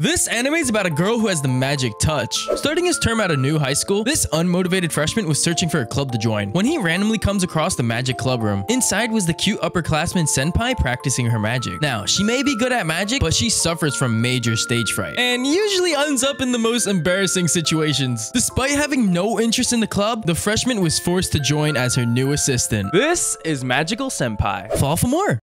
This anime is about a girl who has the magic touch. Starting his term at a new high school, this unmotivated freshman was searching for a club to join when he randomly comes across the magic club room. Inside was the cute upperclassman senpai practicing her magic. Now, she may be good at magic, but she suffers from major stage fright and usually ends up in the most embarrassing situations. Despite having no interest in the club, the freshman was forced to join as her new assistant. This is Magical Senpai. Fall for more.